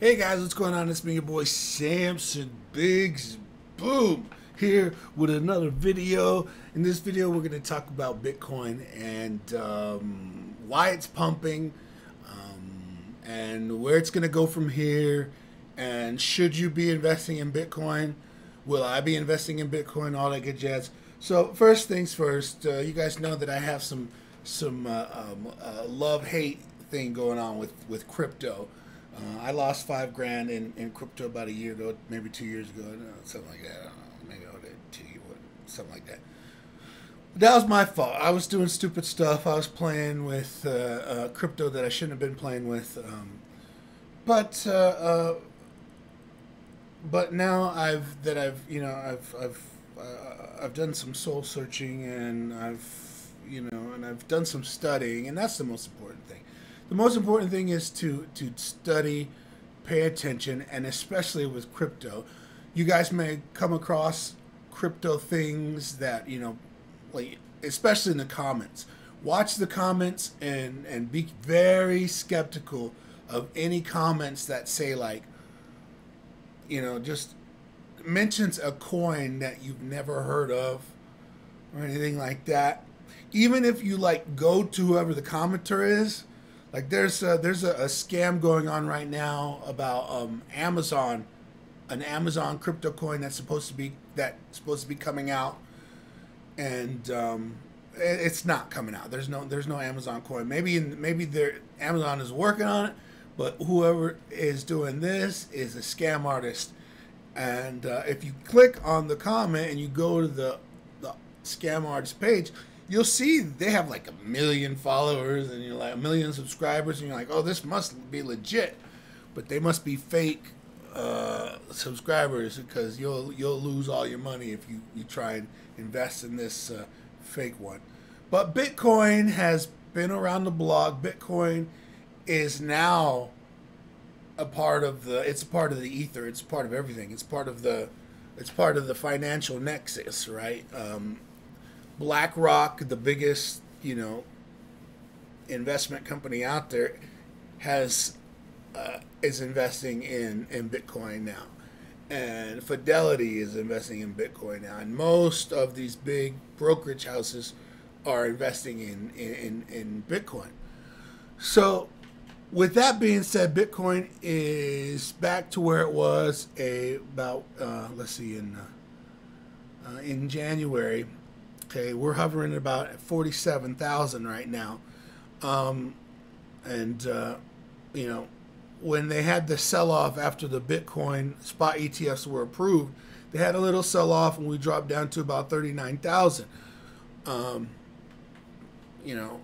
Hey guys, what's going on? It's me, your boy Samson Biggz Boom here with another video. In this video, we're going to talk about Bitcoin and um, why it's pumping um, and where it's going to go from here. And should you be investing in Bitcoin? Will I be investing in Bitcoin? All that good jazz. So first things first, uh, you guys know that I have some some uh, um, uh, love hate thing going on with with crypto. Uh, I lost five grand in, in crypto about a year ago, maybe two years ago, something like that. I don't know, maybe I did two, something like that. That was my fault. I was doing stupid stuff. I was playing with uh, uh, crypto that I shouldn't have been playing with. Um, but uh, uh, but now I've that I've you know I've I've uh, I've done some soul searching and I've you know and I've done some studying and that's the most important thing the most important thing is to to study, pay attention, and especially with crypto, you guys may come across crypto things that you know, like especially in the comments. Watch the comments and and be very skeptical of any comments that say like, you know, just mentions a coin that you've never heard of or anything like that. Even if you like go to whoever the commenter is like there's a, there's a, a scam going on right now about um, Amazon, an Amazon crypto coin that's supposed to be that's supposed to be coming out, and um, it, it's not coming out. There's no there's no Amazon coin. Maybe in, maybe there Amazon is working on it, but whoever is doing this is a scam artist. And uh, if you click on the comment and you go to the the scam artist page, you'll see they have like a million followers and you're like a million subscribers and you're like, oh, this must be legit, but they must be fake uh, subscribers because you'll you'll lose all your money if you you try and invest in this uh, fake one. But Bitcoin has been around the block. Bitcoin is now a part of the. It's a part of the ether. It's part of everything. It's part of the. It's part of the financial nexus, right? Um, BlackRock, the biggest, you know, investment company out there, has uh, is investing in in Bitcoin now, and Fidelity is investing in Bitcoin now, and most of these big brokerage houses are investing in in, in Bitcoin. So, with that being said, Bitcoin is back to where it was a about uh, let's see in uh, uh, in January Okay, we're hovering at about 47,000 right now. Um, and, uh, you know, when they had the sell off after the Bitcoin spot ETFs were approved, they had a little sell off and we dropped down to about 39,000. Um, you know,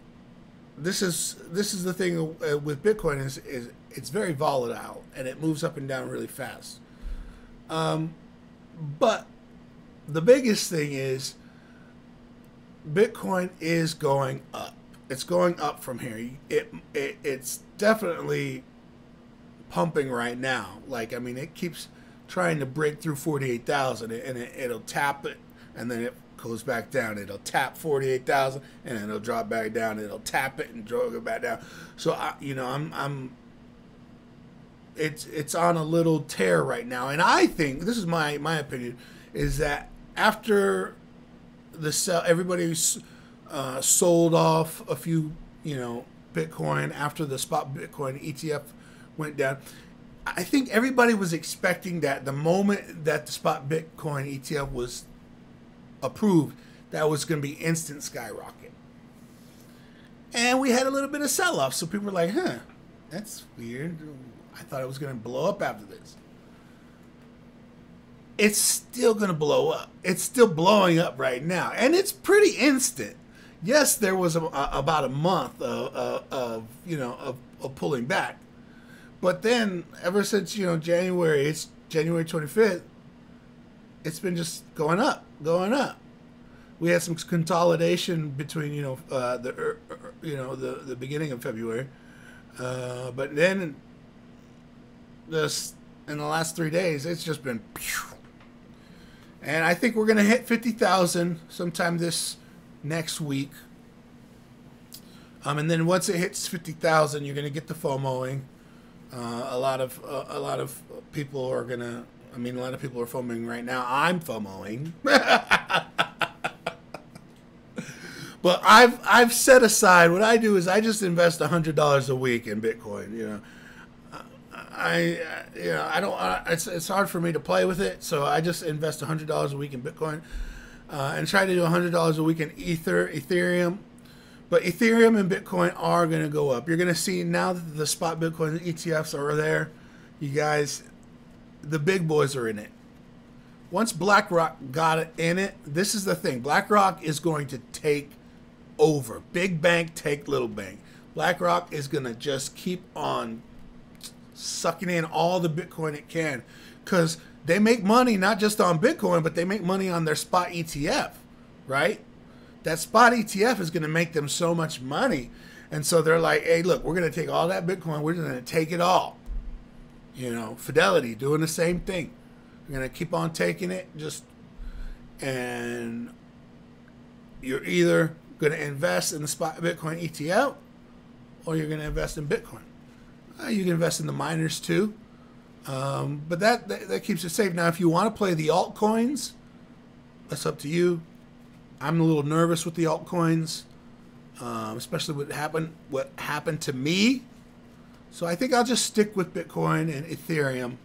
this is this is the thing uh, with Bitcoin is, is it's very volatile and it moves up and down really fast. Um, but the biggest thing is Bitcoin is going up. It's going up from here. It, it it's definitely pumping right now. Like I mean, it keeps trying to break through forty eight thousand, and it, it'll tap it, and then it goes back down. It'll tap forty eight thousand, and then it'll drop back down. It'll tap it and drop it back down. So I, you know, I'm I'm it's it's on a little tear right now, and I think this is my my opinion is that after the sell everybody uh, sold off a few you know Bitcoin after the spot Bitcoin ETF went down. I think everybody was expecting that the moment that the spot Bitcoin ETF was approved, that was going to be instant skyrocket. And we had a little bit of sell off, so people were like, huh, that's weird. I thought it was going to blow up after this it's still going to blow up. It's still blowing up right now, and it's pretty instant. Yes, there was a, a, about a month of, of, of you know of, of, pulling back, but then ever since you know January, it's January twenty fifth. It's been just going up, going up. We had some consolidation between you know uh, the er, er, you know the the beginning of February, uh, but then this in the last three days, it's just been. Pew, and I think we're going to hit 50,000 sometime this next week. Um, and then once it hits 50,000, you're going to get the FOMOing. Uh, a lot of uh, a lot of people are gonna. I mean, a lot of people are FOMOing right now. I'm FOMOing. but I've I've set aside. What I do is I just invest hundred dollars a week in Bitcoin. You know, I you know I don't. Uh, it's it's hard for me to play with it, so I just invest hundred dollars a week in Bitcoin, uh, and try to do hundred dollars a week in Ether, Ethereum. But Ethereum and Bitcoin are going to go up. You're going to see now that the spot Bitcoin ETFs are there. You guys, the big boys are in it. Once BlackRock got it in it, this is the thing. BlackRock is going to take over. Big bank take little bank. BlackRock is going to just keep on sucking in all the Bitcoin it can because they make money not just on Bitcoin, but they make money on their spot ETF, right? That spot ETF is going to make them so much money. And so they're like, hey, look, we're going to take all that Bitcoin, we're going to take it all. You know, Fidelity doing the same thing. We're going to keep on taking it, just, and you're either going to invest in the spot Bitcoin ETF or you're going to invest in Bitcoin. Uh, you can invest in the miners too. Um, but that, that, that keeps it safe. Now, if you want to play the altcoins, that's up to you. I'm a little nervous with the altcoins, um, especially what happened what happened to me. So I think I'll just stick with Bitcoin and Ethereum,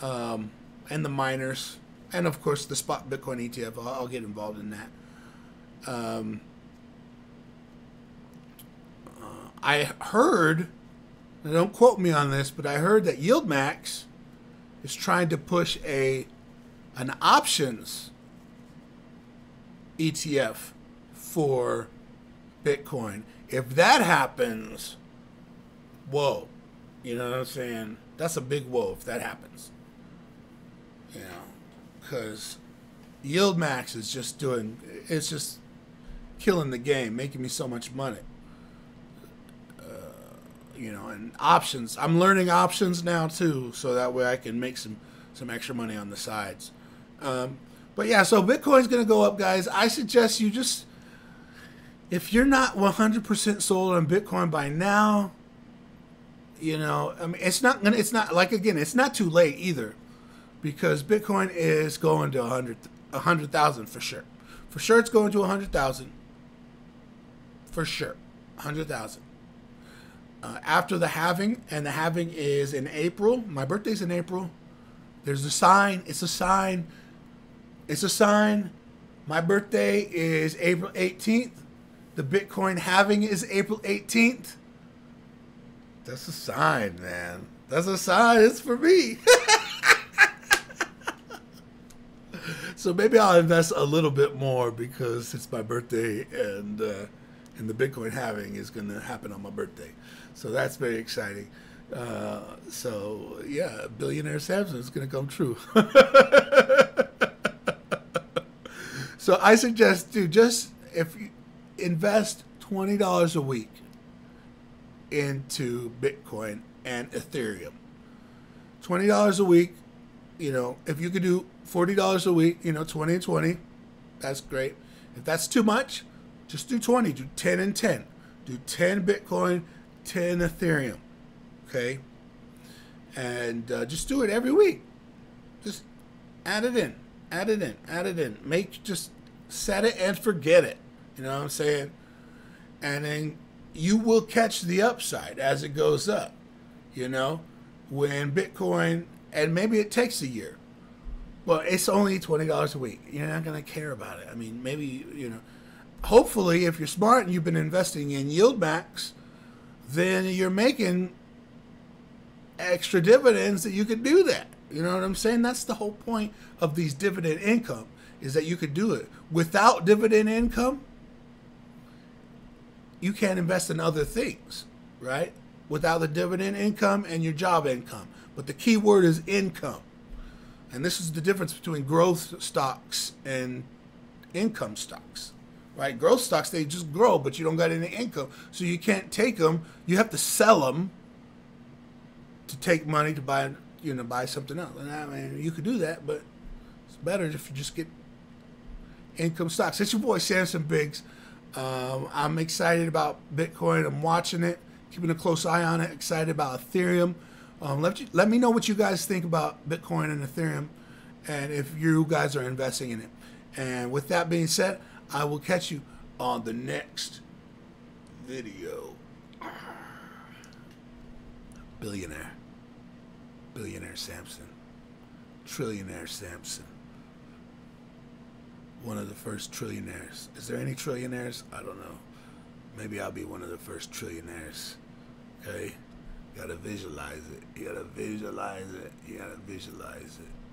um, and the miners, and of course the spot Bitcoin ETF. I'll, I'll get involved in that. Um, uh, I heard, don't quote me on this, but I heard that YieldMax is trying to push a an options ETF for Bitcoin. If that happens, whoa, you know what I'm saying? That's a big whoa if that happens. You know, because YieldMax is just doing, it's just killing the game, making me so much money. You know, and options. I'm learning options now too, so that way I can make some some extra money on the sides. Um, but yeah, so Bitcoin's going to go up, guys. I suggest you just, if you're not 100% sold on Bitcoin by now, you know, I mean, it's not gonna, it's not like again, it's not too late either, because Bitcoin is going to 100, 100,000 for sure. For sure, it's going to 100,000 for sure. 100,000. Uh, after the halving, and the halving is in April. My birthday's in April. There's a sign. It's a sign. It's a sign. My birthday is April 18th. The Bitcoin halving is April 18th. That's a sign, man. That's a sign. It's for me. so maybe I'll invest a little bit more because it's my birthday and. Uh, and the Bitcoin halving is going to happen on my birthday. So that's very exciting. Uh, so yeah, billionaire Samson is going to come true. so I suggest, dude, just if you invest twenty dollars a week into Bitcoin and Ethereum, twenty dollars a week. You know, if you could do forty dollars a week, you know, twenty and twenty, that's great. If that's too much, just do 20. Do 10 and 10. Do 10 Bitcoin, 10 Ethereum. Okay? And uh, just do it every week. Just add it in. Add it in. Add it in. Make just set it and forget it. You know what I'm saying? And then you will catch the upside as it goes up. You know, when Bitcoin, and maybe it takes a year. Well, it's only $20 a week. You're not going to care about it. I mean, maybe, you know, hopefully, if you're smart and you've been investing in YieldMax, then you're making extra dividends that you could do that. You know what I'm saying? That's the whole point of these dividend income is that you could do it. Without dividend income, you can't invest in other things, right? Without the dividend income and your job income. But the key word is income. And this is the difference between growth stocks and income stocks right? Growth stocks they just grow, but you don't got any income, so you can't take them. You have to sell them to take money to buy, you know, buy something else. And I mean, you could do that, but it's better if you just get income stocks. It's your boy Samson Biggz. Um, I'm excited about Bitcoin. I'm watching it. keeping a close eye on it. Excited about Ethereum. Um, let you, let me know what you guys think about Bitcoin and Ethereum, and if you guys are investing in it. And with that being said, I will catch you on the next video. Billionaire. Billionaire Samson. Trillionaire Samson. One of the first trillionaires. Is there any trillionaires? I don't know. Maybe I'll be one of the first trillionaires. Okay? You gotta visualize it. You gotta visualize it. You gotta visualize it.